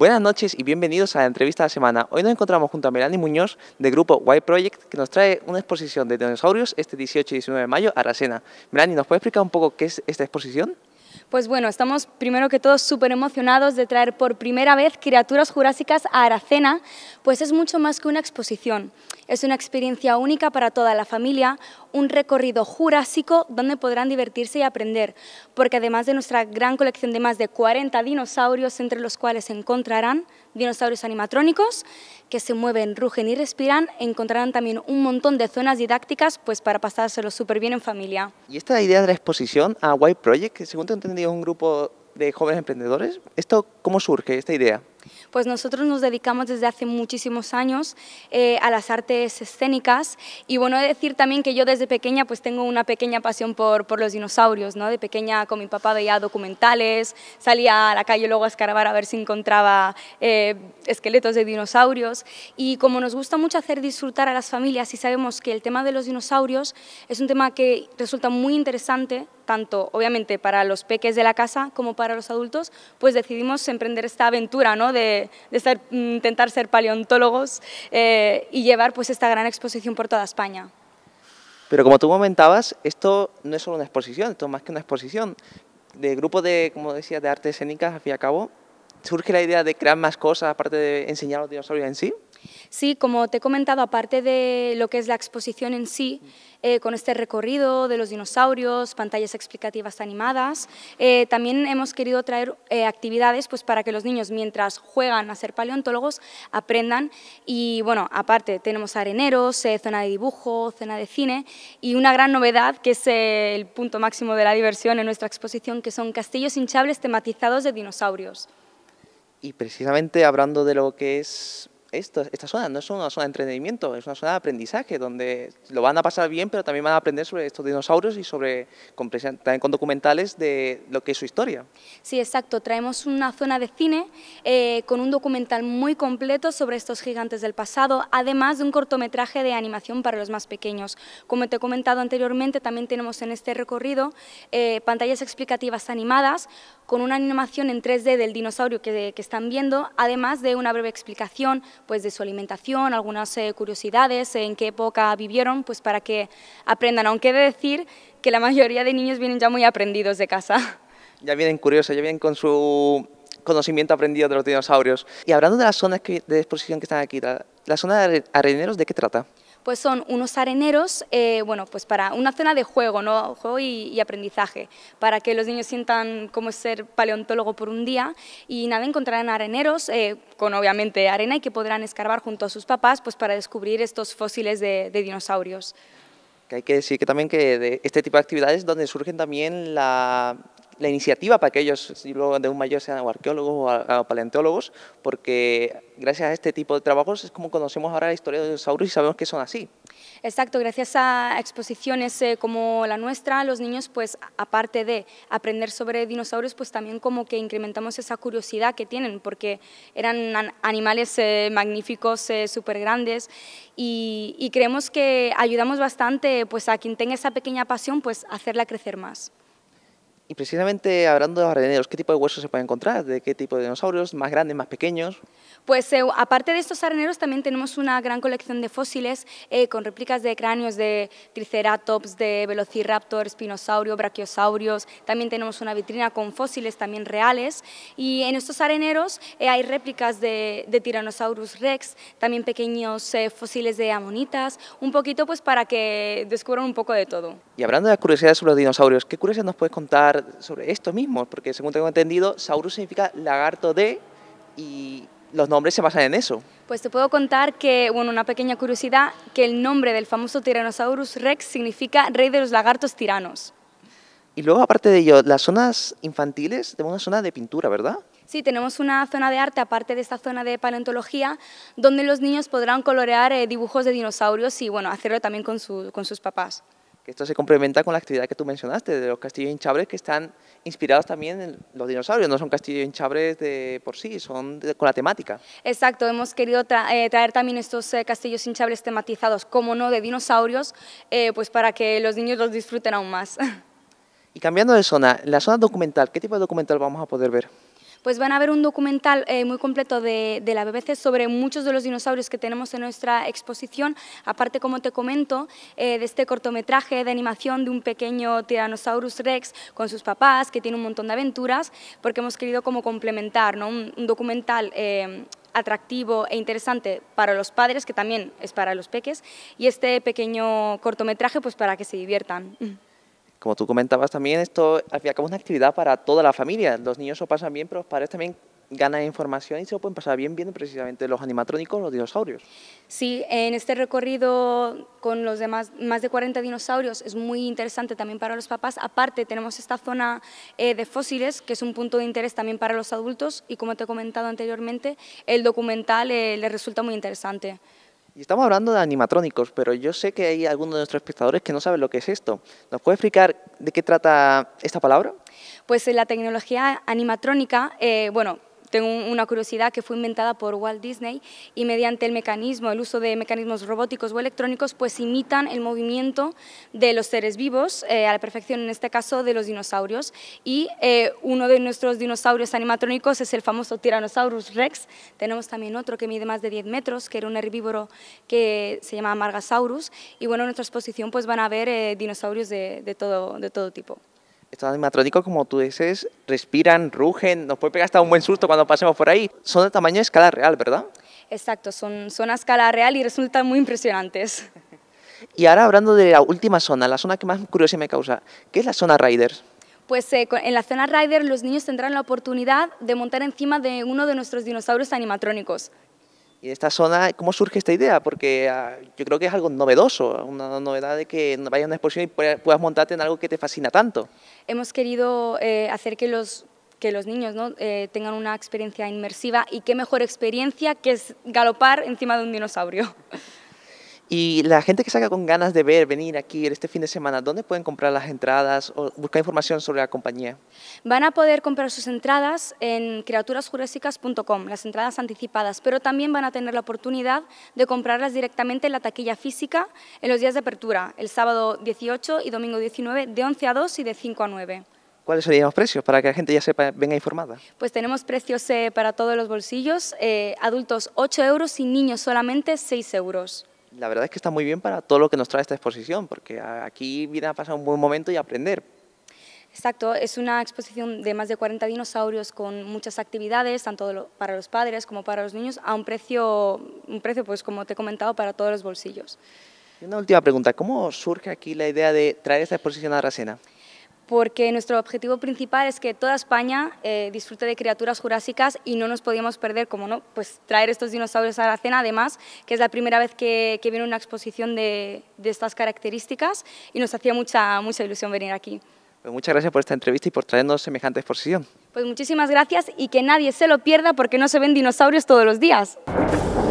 Buenas noches y bienvenidos a la entrevista de la semana. Hoy nos encontramos junto a Melanie Muñoz del grupo White Project que nos trae una exposición de dinosaurios este 18 y 19 de mayo a Rasena. Melanie, ¿nos puede explicar un poco qué es esta exposición? Pues bueno, estamos primero que todo súper emocionados de traer por primera vez criaturas jurásicas a Aracena, pues es mucho más que una exposición. Es una experiencia única para toda la familia, un recorrido jurásico donde podrán divertirse y aprender, porque además de nuestra gran colección de más de 40 dinosaurios, entre los cuales se encontrarán dinosaurios animatrónicos que se mueven, rugen y respiran, encontrarán también un montón de zonas didácticas pues para pasárselo súper bien en familia. Y esta idea de la exposición a White Project, según te he entendido es un grupo de jóvenes emprendedores, ¿esto cómo surge, esta idea? Pues nosotros nos dedicamos desde hace muchísimos años eh, a las artes escénicas y bueno, he de decir también que yo desde pequeña pues tengo una pequeña pasión por, por los dinosaurios, ¿no? De pequeña con mi papá veía documentales, salía a la calle luego a escarbar a ver si encontraba eh, esqueletos de dinosaurios y como nos gusta mucho hacer disfrutar a las familias y sabemos que el tema de los dinosaurios es un tema que resulta muy interesante, tanto obviamente para los peques de la casa como para los adultos, pues decidimos emprender esta aventura, ¿no? de, intentar ser paleontólogos eh, y llevar pues, esta gran exposición por toda España. Pero como tú comentabas, esto no es solo una exposición, esto es más que una exposición. De grupo de, como decías, de artes escénicas, al fin y al cabo, ¿surge la idea de crear más cosas aparte de enseñar los dinosaurios en sí? Sí, como te he comentado, aparte de lo que es la exposición en sí, eh, con este recorrido de los dinosaurios, pantallas explicativas animadas, eh, también hemos querido traer eh, actividades pues, para que los niños, mientras juegan a ser paleontólogos, aprendan. Y bueno, aparte tenemos areneros, zona de dibujo, zona de cine y una gran novedad que es el punto máximo de la diversión en nuestra exposición, que son castillos hinchables tematizados de dinosaurios. Y precisamente hablando de lo que es esto, esta zona no es una zona de entretenimiento, es una zona de aprendizaje donde lo van a pasar bien, pero también van a aprender sobre estos dinosaurios y sobre también con documentales de lo que es su historia. Sí, exacto. Traemos una zona de cine eh, con un documental muy completo sobre estos gigantes del pasado, además de un cortometraje de animación para los más pequeños. Como te he comentado anteriormente, también tenemos en este recorrido eh, pantallas explicativas animadas con una animación en 3D del dinosaurio que, que están viendo, además de una breve explicación pues de su alimentación, algunas eh, curiosidades, en qué época vivieron, pues para que aprendan, aunque he de decir que la mayoría de niños vienen ya muy aprendidos de casa. Ya vienen curiosos, ya vienen con su conocimiento aprendido de los dinosaurios. Y hablando de las zonas de exposición que están aquí, la, la zona de areneros, ¿de qué trata? Pues son unos areneros, eh, bueno, pues para una zona de juego, y, aprendizaje, para que los niños sientan cómo ser paleontólogo por un día y nada, encontrarán areneros eh, con obviamente arena y que podrán escarbar junto a sus papás pues para descubrir estos fósiles de, de dinosaurios. Que hay que decir que también que de este tipo de actividades donde surgen también la, la iniciativa para que ellos, si luego de un mayor sean arqueólogos o paleontólogos, porque gracias a este tipo de trabajos es como conocemos ahora la historia de los dinosaurios y sabemos que son así. Exacto, gracias a exposiciones eh, como la nuestra, los niños, pues aparte de aprender sobre dinosaurios, pues también como que incrementamos esa curiosidad que tienen, porque eran animales eh, magníficos, eh, súper grandes, y, y, creemos que ayudamos bastante pues, a quien tenga esa pequeña pasión, pues hacerla crecer más. Y precisamente hablando de los areneros, ¿qué tipo de huesos se puede encontrar? ¿De qué tipo de dinosaurios? ¿Más grandes, más pequeños? Pues eh, aparte de estos areneros también tenemos una gran colección de fósiles eh, con réplicas de cráneos de triceratops, de velociraptor, espinosaurio, brachiosaurios. También tenemos una vitrina con fósiles también reales. Y en estos areneros eh, hay réplicas de, de, Tyrannosaurus rex, también pequeños fósiles de amonitas, un poquito pues para que descubran un poco de todo. Y hablando de curiosidades sobre los dinosaurios, ¿qué curiosidades nos puedes contar sobre esto mismo, porque según tengo entendido, Saurus significa lagarto de y los nombres se basan en eso. Pues te puedo contar que, bueno, una pequeña curiosidad, que el nombre del famoso Tyrannosaurus rex significa rey de los lagartos tiranos. Y luego, aparte de ello, las zonas infantiles, tenemos una zona de pintura, ¿verdad? Sí, tenemos una zona de arte, aparte de esta zona de paleontología, donde los niños podrán colorear eh, dibujos de dinosaurios y, bueno, hacerlo también con, con sus papás esto se complementa con la actividad que tú mencionaste, de los castillos hinchables que están inspirados también en los dinosaurios, no son castillos hinchables de por sí, son con la temática. Exacto, hemos querido eh, traer también estos eh, castillos hinchables tematizados, como no, de dinosaurios, eh, pues para que los niños los disfruten aún más. Y cambiando de zona, la zona documental, ¿qué tipo de documental vamos a poder ver? Pues van a ver un documental eh, muy completo de, la BBC sobre muchos de los dinosaurios que tenemos en nuestra exposición, aparte, como te comento, eh, de este cortometraje de animación de un pequeño Tyrannosaurus Rex con sus papás, que tiene un montón de aventuras, porque hemos querido como complementar ¿no? un, documental eh, atractivo e interesante para los padres, que también es para los peques, y este pequeño cortometraje pues para que se diviertan. Como tú comentabas también, esto al fin y al cabo es una actividad para toda la familia. Los niños lo pasan bien, pero los padres también ganan información y se lo pueden pasar bien viendo precisamente los animatrónicos, los dinosaurios. Sí, en este recorrido con los demás, más de 40 dinosaurios es muy interesante también para los papás. Aparte, tenemos esta zona eh, de fósiles, que es un punto de interés también para los adultos y como te he comentado anteriormente, el documental eh, les resulta muy interesante. Y estamos hablando de animatrónicos, pero yo sé que hay algunos de nuestros espectadores que no saben lo que es esto. ¿Nos puede explicar de qué trata esta palabra? Pues la tecnología animatrónica, eh, bueno, tengo una curiosidad que fue inventada por Walt Disney y mediante el mecanismo, el uso de mecanismos robóticos o electrónicos, pues imitan el movimiento de los seres vivos, eh, a la perfección en este caso de los dinosaurios. Y eh, uno de nuestros dinosaurios animatrónicos es el famoso Tyrannosaurus Rex. Tenemos también otro que mide más de 10 metros, que era un herbívoro que se llama Margasaurus. Y bueno, en nuestra exposición pues van a ver eh, dinosaurios de, todo, de todo tipo estos animatrónicos, como tú dices, respiran, rugen, nos puede pegar hasta un buen susto cuando pasemos por ahí. Son de tamaño de escala real, ¿verdad? Exacto, son, son a escala real y resultan muy impresionantes. Y ahora hablando de la última zona, la zona que más curiosidad me causa, ¿qué es la zona Riders? Pues eh, en la zona Rider los niños tendrán la oportunidad de montar encima de uno de nuestros dinosaurios animatrónicos. Y esta zona, ¿cómo surge esta idea? Porque ah, yo creo que es algo novedoso, una novedad de que vayas a una exposición y puedas montarte en algo que te fascina tanto. Hemos querido eh, hacer que los, que los niños. Eh, tengan una experiencia inmersiva y qué mejor experiencia que es galopar encima de un dinosaurio. Y la gente que salga con ganas de ver, venir aquí este fin de semana, ¿dónde pueden comprar las entradas o buscar información sobre la compañía? Van a poder comprar sus entradas en criaturasjurásicas.com, las entradas anticipadas, pero también van a tener la oportunidad de comprarlas directamente en la taquilla física en los días de apertura, el sábado 18 y domingo 19, de 11 a 2 y de 5 a 9. ¿Cuáles serían los precios para que la gente ya sepa, venga informada? Pues tenemos precios eh, para todos los bolsillos, eh, adultos 8 euros y niños solamente 6 euros la verdad es que está muy bien para todo lo que nos trae esta exposición, porque aquí viene a pasar un buen momento y aprender. Exacto, es una exposición de más de 40 dinosaurios con muchas actividades, tanto para los padres como para los niños, a un precio, un precio pues como te he comentado, para todos los bolsillos. Y una última pregunta, ¿cómo surge aquí la idea de traer esta exposición a Aracena? Porque nuestro objetivo principal es que toda España eh, disfrute de criaturas jurásicas y no nos podíamos perder, como no, pues traer estos dinosaurios a la cena, además, que es la primera vez que, viene una exposición de, de, estas características y nos hacía mucha, mucha ilusión venir aquí. Pues muchas gracias por esta entrevista y por traernos semejante exposición. Pues muchísimas gracias y que nadie se lo pierda porque no se ven dinosaurios todos los días.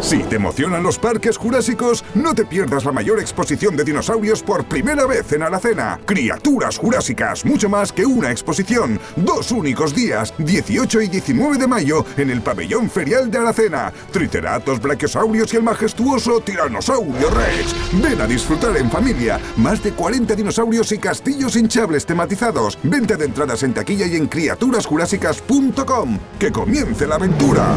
Si te emocionan los parques jurásicos, no te pierdas la mayor exposición de dinosaurios por primera vez en Aracena. Criaturas jurásicas, mucho más que una exposición. Dos únicos días, 18 y 19 de mayo, en el pabellón ferial de Aracena. Triceratops, brachiosaurios y el majestuoso Tiranosaurio Rex. Ven a disfrutar en familia. Más de 40 dinosaurios y castillos hinchables tematizados. Venta de entradas en taquilla y en criaturasjurásicas.com. ¡Que comience la aventura!